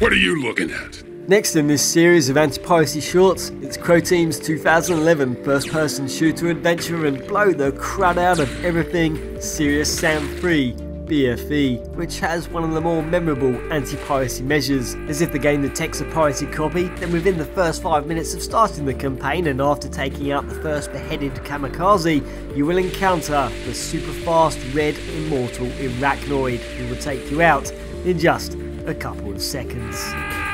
What are you looking at? Next in this series of anti-piracy shorts, it's Croteam's 2011 first-person shooter adventure and blow the crud out of everything Serious Sam 3 BFE, which has one of the more memorable anti-piracy measures. As if the game detects a piracy copy, then within the first 5 minutes of starting the campaign and after taking out the first beheaded kamikaze, you will encounter the super fast red immortal Arachnoid who will take you out in just a couple of seconds.